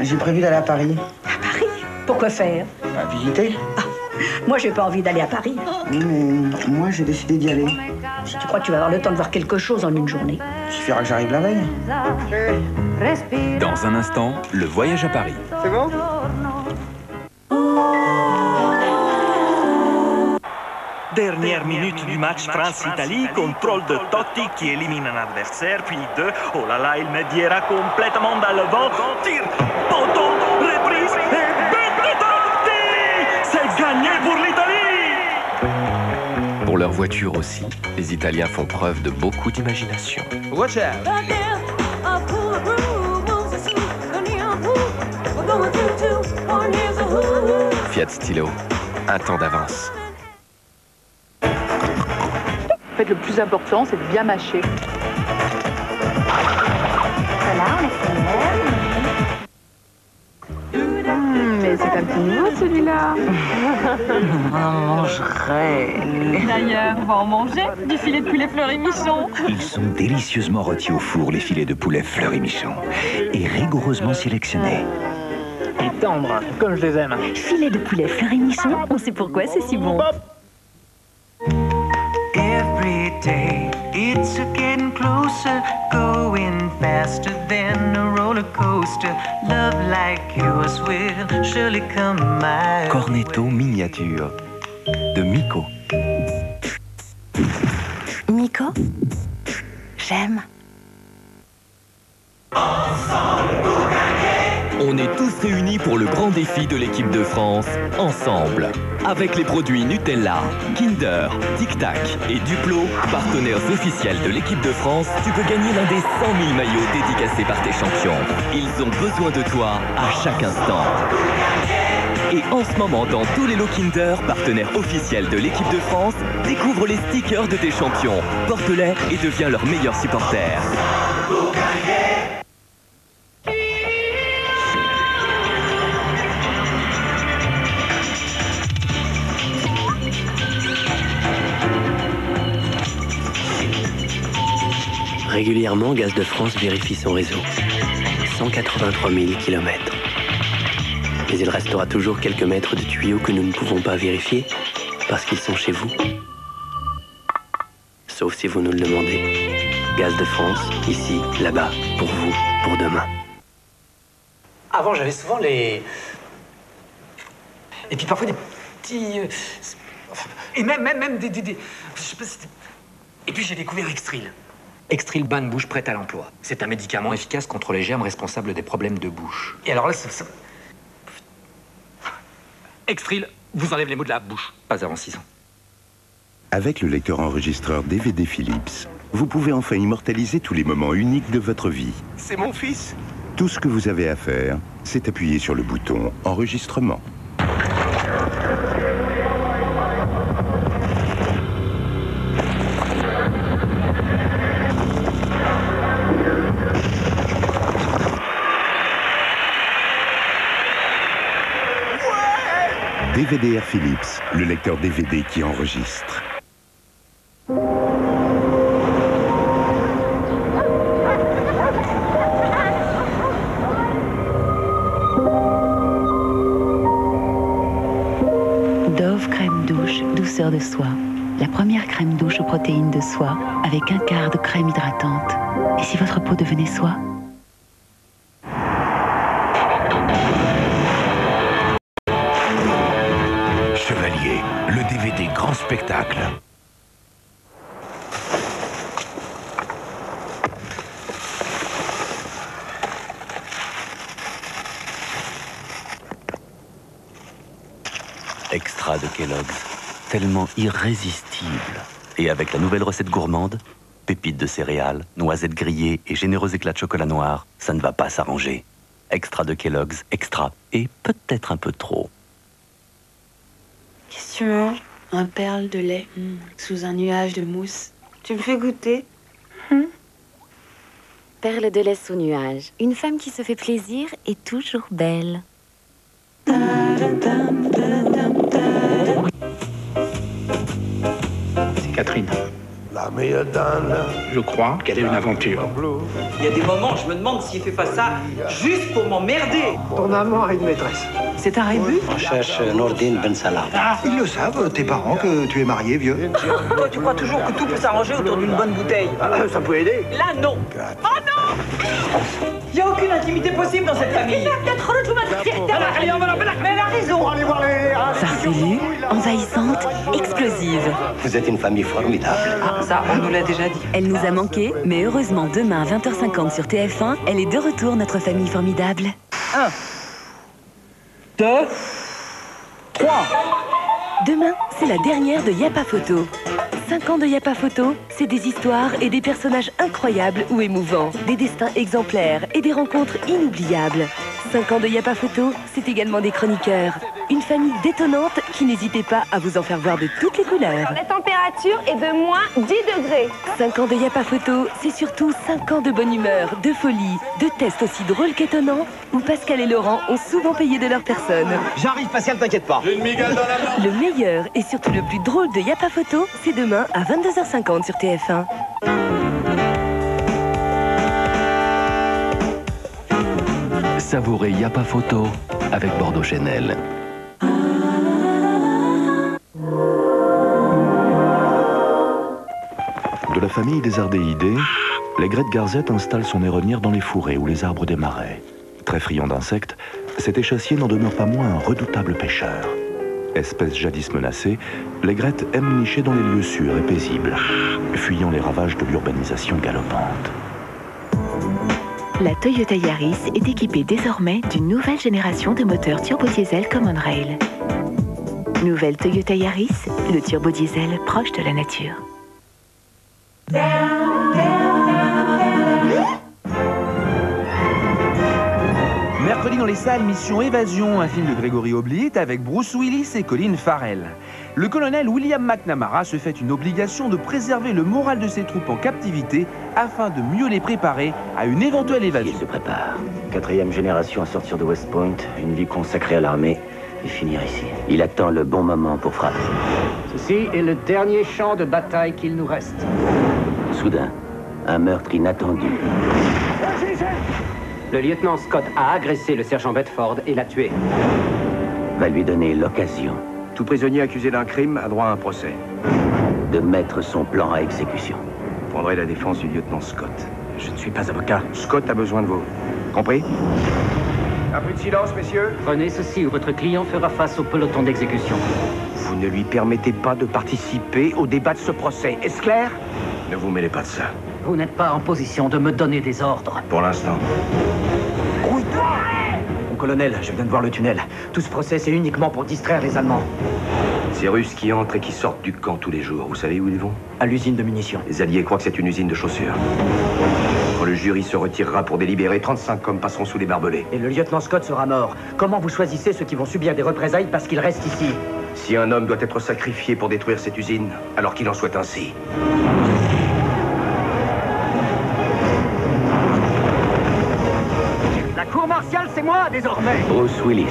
J'ai prévu d'aller à Paris. À Paris? Pourquoi faire? À visiter. Ah, moi, j'ai pas envie d'aller à Paris. Oui, mais moi, j'ai décidé d'y aller. Si tu crois que tu vas avoir le temps de voir quelque chose en une journée. Il suffira que j'arrive la veille. Dans un instant, le voyage à Paris. C'est bon? Dernière minute du match France-Italie, contrôle de Totti qui élimine un adversaire, puis deux. Oh là là, il met Diera complètement dans le vent. Tire, poteau, reprise et but de Totti C'est gagné pour l'Italie Pour leur voiture aussi, les Italiens font preuve de beaucoup d'imagination. Watch out Fiat Stilo, un temps d'avance. En fait, le plus important, c'est de bien mâcher. Mmh, mais c'est un petit nouveau celui-là. D'ailleurs, on va en manger du filet de poulet fleury michon. Ils sont délicieusement rôtis au four, les filets de poulet fleury michon, et rigoureusement sélectionnés. Et tendre, comme je les aime. Filet de poulet fleury michon, on sait pourquoi c'est si bon. Day it's a getting closer, going faster than a roller coaster. Love like yours will surely come my Cornetto miniature de Miko. Nico J'aime. On est tous réunis pour le grand défi de l'équipe de France, ensemble. Avec les produits Nutella, Kinder, Tic Tac et Duplo, partenaires officiels de l'équipe de France, tu peux gagner l'un des 100 000 maillots dédicacés par tes champions. Ils ont besoin de toi à chaque instant. Et en ce moment, dans tous les lots Kinder, partenaires officiels de l'équipe de France, découvre les stickers de tes champions. Porte-les et deviens leur meilleur supporter. Régulièrement, Gaz de France vérifie son réseau. 183 000 kilomètres. Mais il restera toujours quelques mètres de tuyaux que nous ne pouvons pas vérifier parce qu'ils sont chez vous. Sauf si vous nous le demandez. Gaz de France, ici, là-bas, pour vous, pour demain. Avant, j'avais souvent les. Et puis parfois des petits. euh, Et même, même, même des. des, des- je sais pas si Et puis j'ai découvert Extril. Extril bain de bouche prêt à l'emploi. C'est un médicament efficace contre les germes responsables des problèmes de bouche. Et alors là, ça. ça- Extril vous enlève les mots de la bouche. Pas avant 6 ans. Avec le lecteur enregistreur DVD Philips, vous pouvez enfin immortaliser tous les moments uniques de votre vie. C'est mon fils Tout ce que vous avez à faire, c'est appuyer sur le bouton Enregistrement. DVDR Philips, le lecteur DVD qui enregistre. Dove crème douche, douceur de soie. La première crème douche aux protéines de soie avec un quart de crème hydratante. Et si votre peau devenait soie Extra de Kellogg's. Tellement irrésistible. Et avec la nouvelle recette gourmande, pépites de céréales, noisettes grillées et généreux éclats de chocolat noir, ça ne va pas s'arranger. Extra de Kellogg's, extra. Et peut-être un peu trop. Qu'est-ce que tu manges Un perle de lait mm, sous un nuage de mousse. Tu me fais goûter? Perle de lait sous nuage. Une femme qui se fait plaisir est toujours belle. C'est Catherine. Je crois qu'elle est une aventure. Il y a des moments, je me demande s'il fait pas ça juste pour m'emmerder. Ton amant a une maîtresse. C'est un rébut On cherche Nordine Ben Salah. Ils le savent, tes parents, que tu es marié, vieux. Toi, tu crois toujours que tout peut s'arranger autour d'une bonne bouteille. Ah, ça peut aider. Là, non. Oh non Il n'y a aucune intimité possible dans cette famille. Peut-être le tout Allez, on va la Mais elle a raison. Allez voir les... Farfelue, envahissante, explosive. Vous êtes une famille formidable. Ça, on nous l'a déjà dit. Elle nous a manqué, mais heureusement, demain à 20h50 sur TF1, elle est de retour, notre famille formidable. 1, 2, 3. Demain, c'est la dernière de Yapa Photo. 5 ans de Yapa Photo, c'est des histoires et des personnages incroyables ou émouvants, des destins exemplaires et des rencontres inoubliables. 5 ans de Yapa Photo, c'est également des chroniqueurs. Une famille détonnante qui n'hésitait pas à vous en faire voir de toutes les couleurs. La température est de moins 10 degrés. 5 ans de Yapa Photo, c'est surtout 5 ans de bonne humeur, de folie, de tests aussi drôles qu'étonnants, où Pascal et Laurent ont souvent payé de leur personne. J'arrive, Pascal, t'inquiète pas. Le meilleur et surtout le plus drôle de Yapa Photo, c'est demain à 22h50 sur TF1. Savourez Yapa Photo avec Bordeaux Chanel. Famille des ardéidés, l'aigrette garzette installe son aéronnière dans les fourrés ou les arbres des marais. Très friand d'insectes, cet échassier n'en demeure pas moins un redoutable pêcheur. Espèce jadis menacée, l'aigrette aime nicher dans les lieux sûrs et paisibles, fuyant les ravages de l'urbanisation galopante. La Toyota Yaris est équipée désormais d'une nouvelle génération de moteurs turbo-diesel Common Rail. Nouvelle Toyota Yaris, le turbo-diesel proche de la nature. Mercredi dans les salles, Mission Évasion, un film de Grégory Oblitt avec Bruce Willis et Colin Farrell. Le colonel William McNamara se fait une obligation de préserver le moral de ses troupes en captivité afin de mieux les préparer à une éventuelle évasion. Il se prépare? Quatrième génération à sortir de West Point, une vie consacrée à l'armée finir ici. Il attend le bon moment pour frapper. Ceci est le dernier champ de bataille qu'il nous reste. Soudain, un meurtre inattendu. Le lieutenant Scott a agressé le sergent Bedford et l'a tué. Va lui donner l'occasion Tout prisonnier accusé d'un crime a droit à un procès. de mettre son plan à exécution. Vous prendrez la défense du lieutenant Scott. Je ne suis pas avocat. Scott a besoin de vous. Compris? Un peu de silence, messieurs. Prenez ceci ou votre client fera face au peloton d'exécution. Vous ne lui permettez pas de participer au débat de ce procès. Est-ce clair? Ne vous mêlez pas de ça. Vous n'êtes pas en position de me donner des ordres. Pour l'instant. Mon colonel, je viens de voir le tunnel. Tout ce procès, c'est uniquement pour distraire les Allemands. Ces Russes qui entrent et qui sortent du camp tous les jours, vous savez où ils vont? À l'usine de munitions. Les Alliés croient que c'est une usine de chaussures. Le jury se retirera pour délibérer, 35 hommes passeront sous les barbelés. Et le lieutenant Scott sera mort. Comment vous choisissez ceux qui vont subir des représailles parce qu'ils restent ici Si un homme doit être sacrifié pour détruire cette usine, alors qu'il en soit ainsi. La cour martiale, c'est moi désormais Bruce Willis,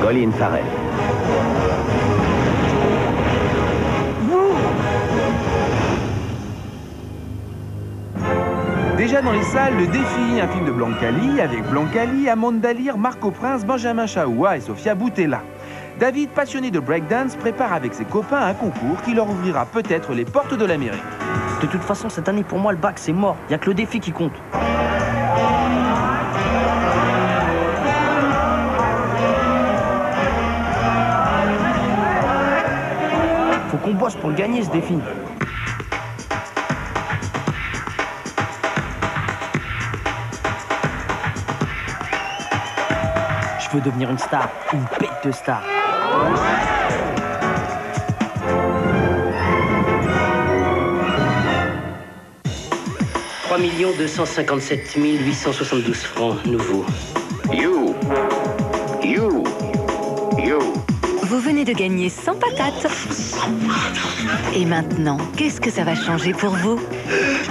Colin Farrell. Déjà dans les salles, Le Défi, un film de Blancali avec Blancali, Amanda Lear, Marco Prince, Benjamin Chaoua et Sofia Boutella. David, passionné de breakdance, prépare avec ses copains un concours qui leur ouvrira peut-être les portes de l'Amérique. De toute façon, cette année, pour moi, le bac, c'est mort. Il n'y a que le défi qui compte. Faut qu'on bosse pour le gagner, ce défi. Je veux devenir une star, une bête de star. « 3 257 872 francs nouveaux. You You de gagner 100 patates. Et maintenant, qu'est-ce que ça va changer pour vous?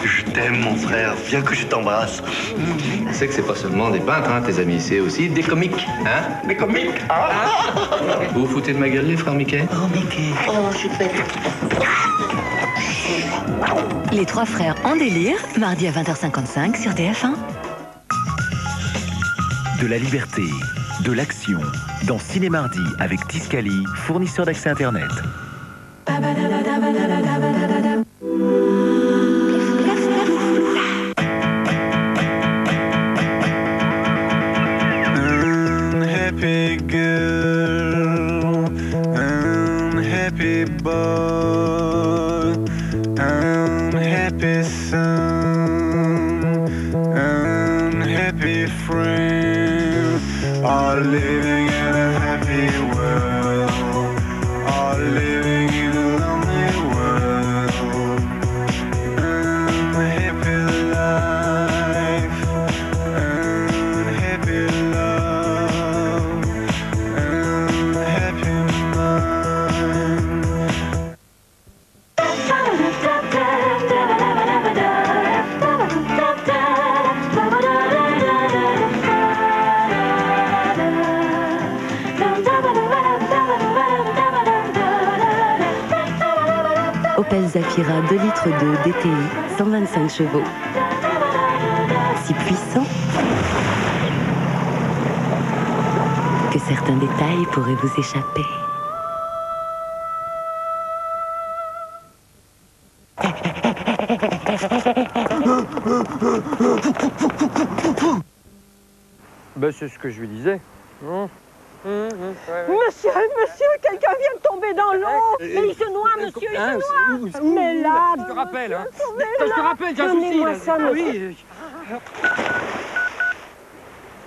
Je t'aime, mon frère. Viens que je t'embrasse. Tu sais que c'est pas seulement des peintres, hein, tes amis, c'est aussi des comiques, hein? Des comiques ah. Vous vous foutez de ma gueule, les frères Mickey? Oh, Mickey. Oh, je suis bête. Les trois frères en délire, mardi à 20h55 sur TF1. De la liberté, de l'action, dans Cinémardi avec Tiscali, fournisseur d'accès Internet. Living in a happy world, all living Opel Zafira 2 litres 2 DTI, 125 chevaux. Si puissant que certains détails pourraient vous échapper. Ben, c'est ce que je lui disais. Monsieur, monsieur, quelqu'un vient de tomber dans l'eau Mais il se noie, monsieur, il se noie Mais là Je te rappelle, hein. Je te rappelle, j'ai un souci. Là. ça, Ah monsieur. oui.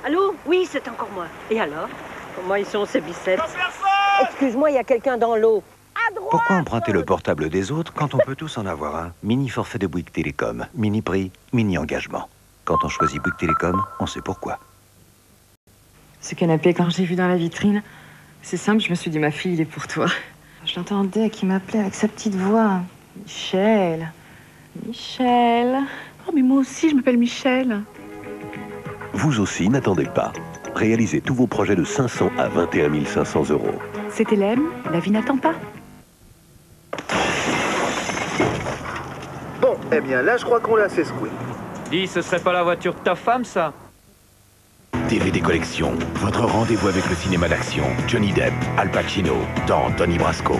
Allô? Oui, c'est encore moi. Et alors? Comment ils sont, ces biceps Excuse-moi, il y a quelqu'un dans l'eau. Pourquoi emprunter le portable des autres quand on peut tous en avoir un? Mini forfait de Bouygues Télécom. Mini prix, mini engagement. Quand on choisit Bouygues Télécom, on sait pourquoi. Ce canapé, quand j'ai vu dans la vitrine, c'est simple, je me suis dit, ma fille, il est pour toi. Je l'entendais qui m'appelait avec sa petite voix. Michel. Michel. Oh, mais moi aussi, je m'appelle Michel. Vous aussi, n'attendez pas. Réalisez tous vos projets de 500 à 21 500 euros. C'était l'aime, la vie n'attend pas. Bon, eh bien là, je crois qu'on l'a, c'est. Dis, ce serait pas la voiture de ta femme, ça? DVD Collection, votre rendez-vous avec le cinéma d'action. Johnny Depp, Al Pacino, dans Donnie Brasco.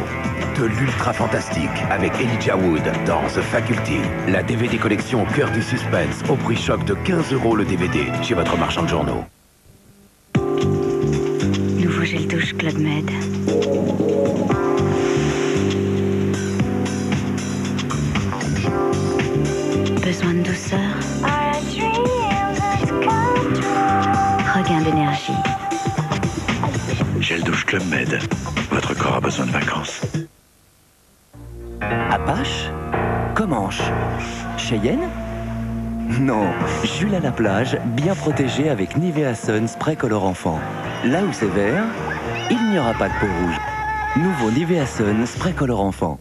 De l'ultra fantastique avec Elijah Wood dans The Faculty. La DVD Collection au cœur du suspense au prix choc de 15 euros le DVD chez votre marchand de journaux. Nouveau gel douche Club Med. Club Med. Votre corps a besoin de vacances. Apache Comanche Cheyenne Non, Jules à la plage, bien protégé avec Nivea Sun Spray Color Enfant. Là où c'est vert, il n'y aura pas de peau rouge. Nouveau Nivea Sun Spray Color Enfant.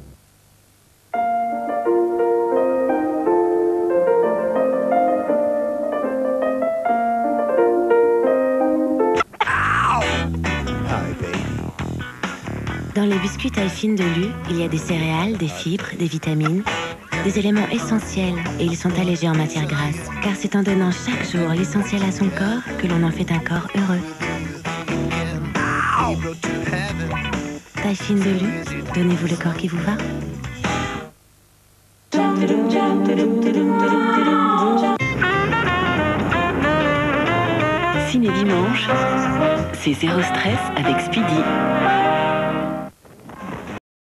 Les biscuits taille fine de Lu, il y a des céréales, des fibres, des vitamines, des éléments essentiels et ils sont allégés en matière grasse. Car c'est en donnant chaque jour l'essentiel à son corps que l'on en fait un corps heureux. Taille fine de Lu, donnez-vous le corps qui vous va. Ciné dimanche, c'est zéro stress avec Speedy.